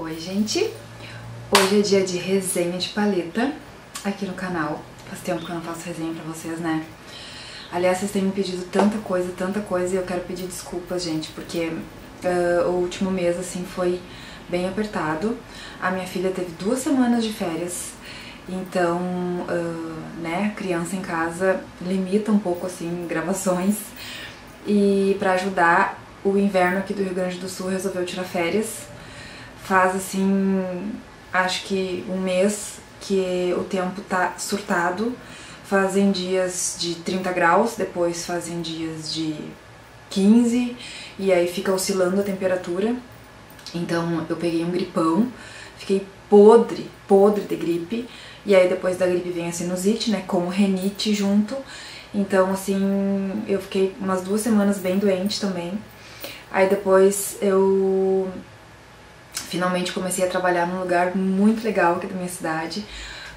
Oi, gente! Hoje é dia de resenha de paleta aqui no canal. Faz tempo que eu não faço resenha pra vocês, né? Aliás, vocês têm me pedido tanta coisa, tanta coisa, e eu quero pedir desculpas, gente, porque uh, o último mês, assim, foi bem apertado. A minha filha teve duas semanas de férias, então, uh, né, criança em casa limita um pouco, assim, gravações. E pra ajudar, o inverno aqui do Rio Grande do Sul resolveu tirar férias. Faz, assim, acho que um mês que o tempo tá surtado. Fazem dias de 30 graus, depois fazem dias de 15 e aí fica oscilando a temperatura. Então eu peguei um gripão, fiquei podre, podre de gripe. E aí depois da gripe vem a sinusite, né, com renite junto. Então assim, eu fiquei umas duas semanas bem doente também. Aí depois eu finalmente comecei a trabalhar num lugar muito legal aqui da minha cidade,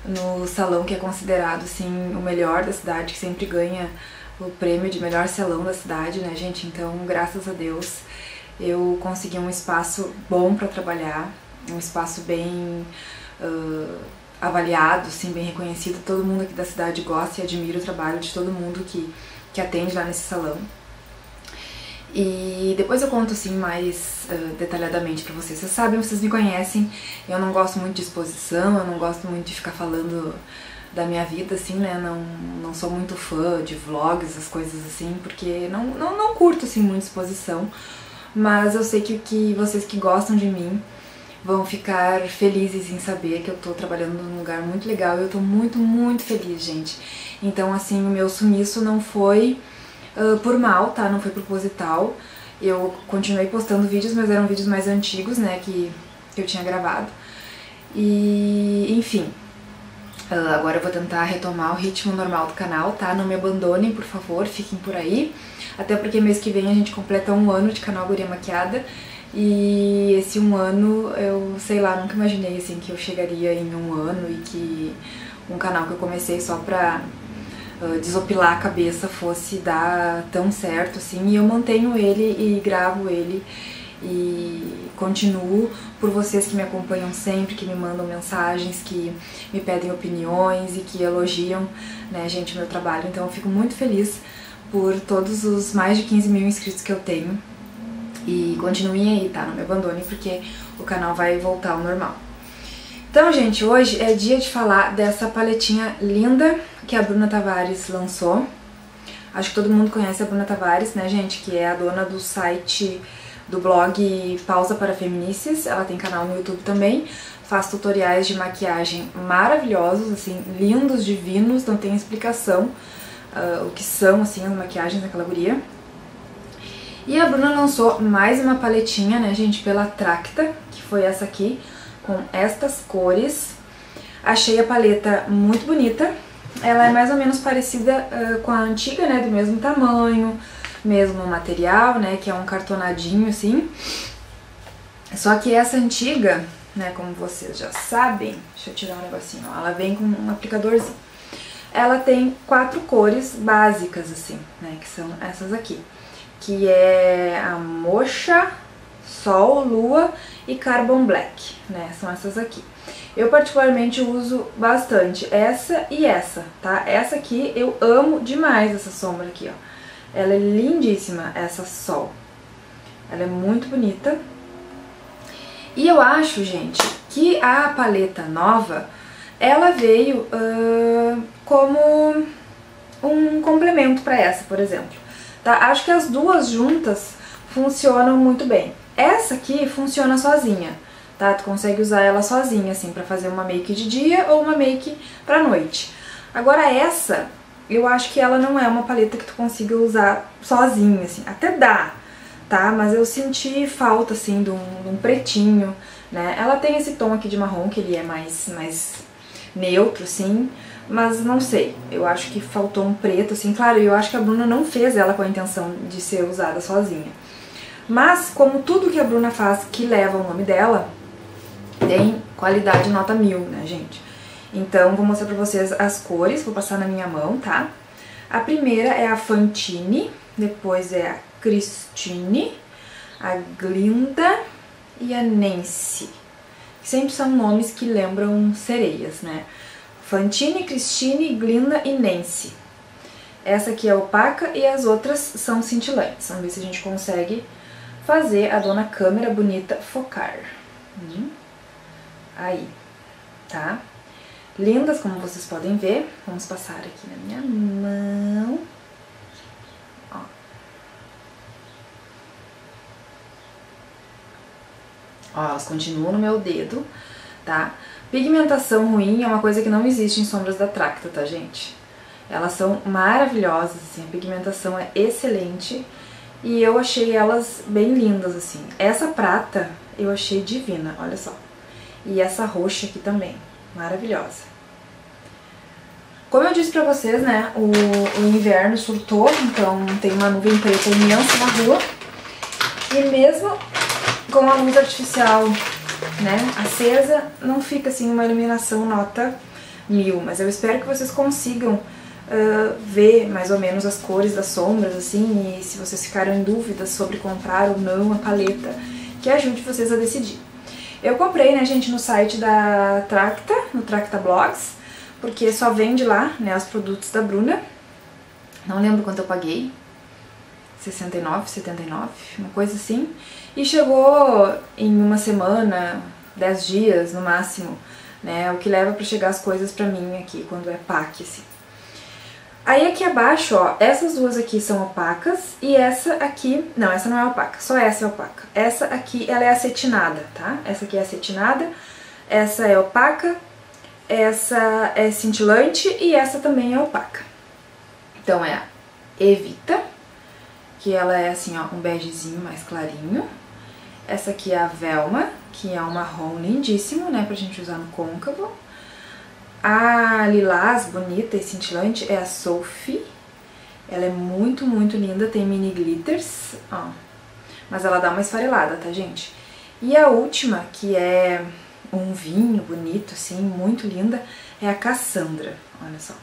no salão que é considerado assim o melhor da cidade, que sempre ganha o prêmio de melhor salão da cidade, né, gente? Então, graças a Deus, eu consegui um espaço bom para trabalhar, um espaço bem uh, avaliado, assim, bem reconhecido. Todo mundo aqui da cidade gosta e admira o trabalho de todo mundo que, que atende lá nesse salão. E depois eu conto assim mais uh, detalhadamente pra vocês. Vocês sabem, vocês me conhecem, eu não gosto muito de exposição, eu não gosto muito de ficar falando da minha vida, assim, né? Não, não sou muito fã de vlogs, as coisas assim, porque não, não, não curto assim muito exposição. Mas eu sei que, que vocês que gostam de mim vão ficar felizes em saber que eu tô trabalhando num lugar muito legal e eu tô muito, muito feliz, gente. Então, assim, o meu sumiço não foi uh, por mal, tá? Não foi proposital. Eu continuei postando vídeos, mas eram vídeos mais antigos, né, que eu tinha gravado. E, enfim, uh, agora eu vou tentar retomar o ritmo normal do canal, tá? Não me abandonem, por favor, fiquem por aí. Até porque mês que vem a gente completa um ano de canal Guria Maquiada. E esse um ano, eu sei lá, nunca imaginei assim que eu chegaria em um ano e que um canal que eu comecei só pra desopilar a cabeça fosse dar tão certo assim. E eu mantenho ele e gravo ele e continuo por vocês que me acompanham sempre, que me mandam mensagens, que me pedem opiniões e que elogiam, né, gente, meu trabalho. Então eu fico muito feliz por todos os mais de 15 mil inscritos que eu tenho. E continuem aí, tá? Não me abandone porque o canal vai voltar ao normal. Então, gente, hoje é dia de falar dessa paletinha linda que a Bruna Tavares lançou. Acho que todo mundo conhece a Bruna Tavares, né, gente? Que é a dona do site do blog Pausa para Feminices. Ela tem canal no YouTube também. Faz tutoriais de maquiagem maravilhosos, assim, lindos, divinos, não tem explicação uh, o que são, assim, as maquiagens daquela guria. E a Bruna lançou mais uma paletinha, né, gente, pela Tracta, que foi essa aqui, com estas cores. Achei a paleta muito bonita. Ela é mais ou menos parecida uh, com a antiga, né, do mesmo tamanho, mesmo material, né, que é um cartonadinho assim. Só que essa antiga, né, como vocês já sabem, deixa eu tirar um negocinho, ó, ela vem com um aplicadorzinho. Ela tem quatro cores básicas, assim, né, que são essas aqui que é a Mocha, Sol, Lua e Carbon Black, né? São essas aqui. Eu particularmente uso bastante essa e essa, tá? Essa aqui eu amo demais, essa sombra aqui, ó. Ela é lindíssima, essa Sol. Ela é muito bonita. E eu acho, gente, que a paleta nova, ela veio uh, como um complemento para essa, por exemplo tá? Acho que as duas juntas funcionam muito bem. Essa aqui funciona sozinha, tá? Tu consegue usar ela sozinha, assim, pra fazer uma make de dia ou uma make pra noite. Agora essa, eu acho que ela não é uma paleta que tu consiga usar sozinha, assim, até dá, tá? Mas eu senti falta, assim, de um, de um pretinho, né? Ela tem esse tom aqui de marrom, que ele é mais, mais neutro, assim, mas não sei, eu acho que faltou um preto, assim, claro, eu acho que a Bruna não fez ela com a intenção de ser usada sozinha. Mas, como tudo que a Bruna faz que leva o nome dela, tem qualidade nota mil, né, gente? Então, vou mostrar pra vocês as cores, vou passar na minha mão, tá? A primeira é a Fantine, depois é a Christine, a Glinda e a Nancy. sempre são nomes que lembram sereias, né? Fantine, Christine, Glinda e Nancy. Essa aqui é opaca e as outras são cintilantes. Vamos ver se a gente consegue fazer a dona câmera bonita focar. Hum. Aí, tá? Lindas, como vocês podem ver. Vamos passar aqui na minha mão. Ó. Ó, elas continuam no meu dedo, tá? Pigmentação ruim é uma coisa que não existe em sombras da Tracta, tá, gente? Elas são maravilhosas, assim, a pigmentação é excelente e eu achei elas bem lindas, assim. Essa prata eu achei divina, olha só. E essa roxa aqui também, maravilhosa. Como eu disse pra vocês, né, o, o inverno surtou, então tem uma nuvem preta imensa na rua. E mesmo com a luz artificial, né, acesa, não fica assim uma iluminação nota mil. Mas eu espero que vocês consigam uh, ver mais ou menos as cores das sombras, assim, e se vocês ficaram em dúvida sobre comprar ou não a paleta, que ajude vocês a decidir. Eu comprei, né, gente, no site da Tracta, no Tracta Blogs, porque só vende lá, né, os produtos da Bruna. Não lembro quanto eu paguei, 69, 79, uma coisa assim. E chegou em uma semana, 10 dias no máximo, né, o que leva para chegar as coisas pra mim aqui, quando é PAC, assim. Aí aqui abaixo, ó, essas duas aqui são opacas e essa aqui, não, essa não é opaca, só essa é opaca. Essa aqui, ela é acetinada, tá? Essa aqui é acetinada, essa é opaca, essa é cintilante e essa também é opaca. Então é a Evita, que ela é assim, ó, um begezinho mais clarinho. Essa aqui é a Velma, que é um marrom lindíssimo, né, pra gente usar no côncavo. A lilás bonita e cintilante é a Sophie. Ela é muito, muito linda, tem mini glitters, ó. Mas ela dá uma esfarelada, tá, gente? E a última, que é um vinho bonito, assim, muito linda, é a Cassandra, olha só.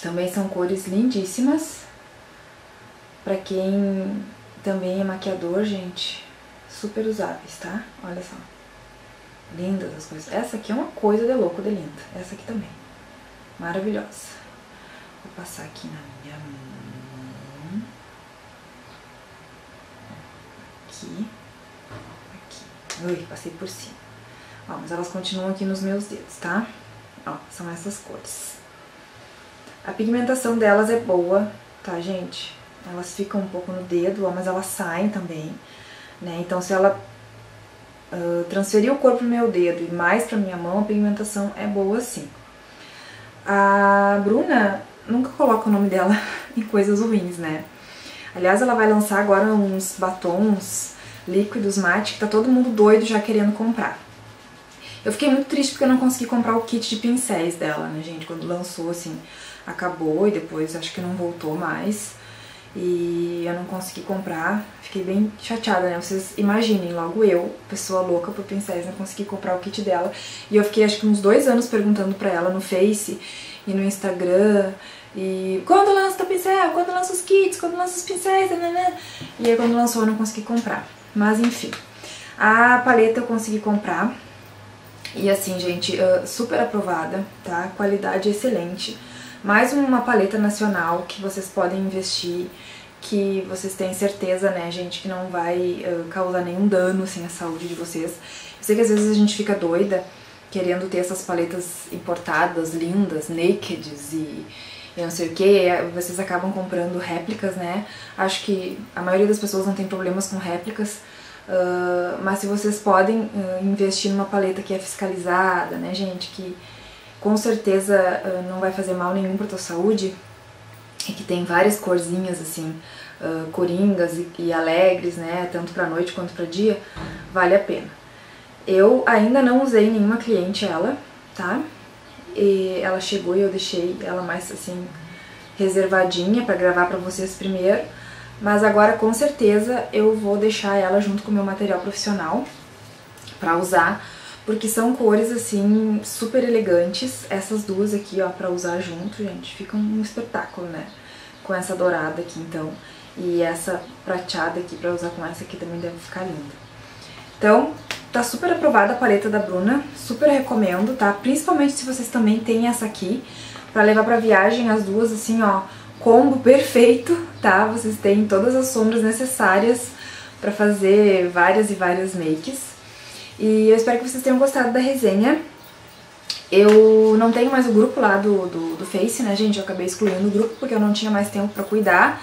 Também são cores lindíssimas. Pra quem também é maquiador, gente, super usáveis, tá? Olha só. Lindas as coisas. Essa aqui é uma coisa de louco de linda. Essa aqui também. Maravilhosa. Vou passar aqui na minha mão. Aqui. Aqui. Ui, passei por cima. Ó, mas elas continuam aqui nos meus dedos, tá? Ó, são essas cores. A pigmentação delas é boa, tá, gente? Elas ficam um pouco no dedo, ó, mas elas saem também, né? Então, se ela uh, transferir o corpo pro meu dedo e mais pra minha mão, a pigmentação é boa sim. A Bruna nunca coloca o nome dela em coisas ruins, né? Aliás, ela vai lançar agora uns batons líquidos mate que tá todo mundo doido já querendo comprar. Eu fiquei muito triste porque eu não consegui comprar o kit de pincéis dela, né, gente? Quando lançou, assim, acabou e depois acho que não voltou mais e eu não consegui comprar, fiquei bem chateada, né? Vocês imaginem, logo eu, pessoa louca por pincéis, não consegui comprar o kit dela. E eu fiquei acho que uns dois anos perguntando pra ela no Face e no Instagram. E quando lança o pincel, quando lança os kits, quando lança os pincéis, né, né, né? e aí quando lançou eu não consegui comprar, mas enfim. A paleta eu consegui comprar. E assim, gente, super aprovada, tá? Qualidade excelente mais uma paleta nacional que vocês podem investir, que vocês têm certeza, né, gente, que não vai uh, causar nenhum dano, assim, à saúde de vocês. Eu sei que às vezes a gente fica doida querendo ter essas paletas importadas, lindas, nakeds e, e não sei o que, vocês acabam comprando réplicas, né? Acho que a maioria das pessoas não tem problemas com réplicas, uh, mas se vocês podem uh, investir numa paleta que é fiscalizada, né, gente, que com certeza uh, não vai fazer mal nenhum pra tua saúde e que tem várias corzinhas assim, uh, coringas e, e, alegres, né, tanto pra noite quanto pra dia, vale a pena. Eu ainda não usei nenhuma cliente ela, tá? E ela chegou e eu deixei ela mais assim reservadinha para gravar para vocês primeiro, mas agora com certeza eu vou deixar ela junto com o meu material profissional para usar porque são cores, assim, super elegantes. Essas duas aqui, ó, pra usar junto, gente, fica um espetáculo, né? Com essa dourada aqui, então. E essa prateada aqui pra usar com essa aqui também deve ficar linda. Então, tá super aprovada a paleta da Bruna, super recomendo, tá? Principalmente se vocês também têm essa aqui, pra levar pra viagem as duas, assim, ó, combo perfeito, tá? Vocês têm todas as sombras necessárias pra fazer várias e várias makes. E eu espero que vocês tenham gostado da resenha. Eu não tenho mais o grupo lá do, do, do Face, né, gente? Eu acabei excluindo o grupo porque eu não tinha mais tempo pra cuidar.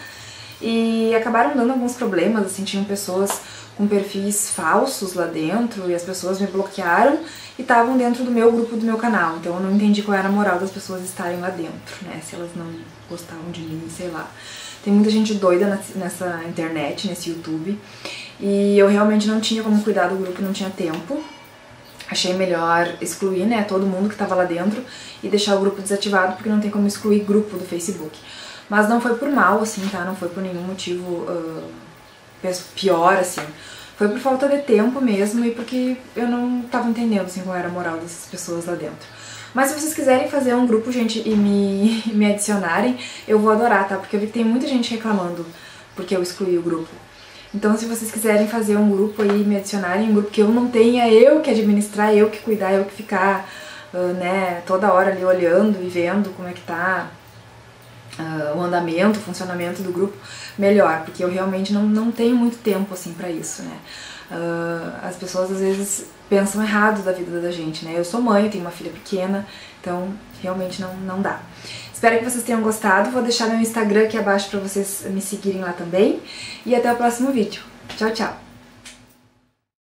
E acabaram dando alguns problemas, assim, tinham pessoas com perfis falsos lá dentro e as pessoas me bloquearam e estavam dentro do meu grupo do meu canal. Então eu não entendi qual era a moral das pessoas estarem lá dentro, né? Se elas não gostavam de mim, sei lá. Tem muita gente doida nessa internet, nesse YouTube. E eu realmente não tinha como cuidar do grupo, não tinha tempo. Achei melhor excluir, né, todo mundo que tava lá dentro e deixar o grupo desativado, porque não tem como excluir grupo do Facebook. Mas não foi por mal, assim, tá? Não foi por nenhum motivo uh, pior, assim. Foi por falta de tempo mesmo e porque eu não tava entendendo, assim, qual era a moral dessas pessoas lá dentro. Mas se vocês quiserem fazer um grupo, gente, e me, me adicionarem, eu vou adorar, tá? Porque eu vi que tem muita gente reclamando porque eu excluí o grupo. Então, se vocês quiserem fazer um grupo aí, me adicionarem, um grupo que eu não tenha eu que administrar, eu que cuidar, eu que ficar, uh, né, toda hora ali olhando e vendo como é que tá uh, o andamento, o funcionamento do grupo, melhor, porque eu realmente não, não tenho muito tempo, assim, pra isso, né. Uh, as pessoas, às vezes, pensam errado da vida da gente, né. Eu sou mãe, tenho uma filha pequena, então, realmente não, não dá. Espero que vocês tenham gostado. Vou deixar meu Instagram aqui abaixo para vocês me seguirem lá também. E até o próximo vídeo. Tchau, tchau!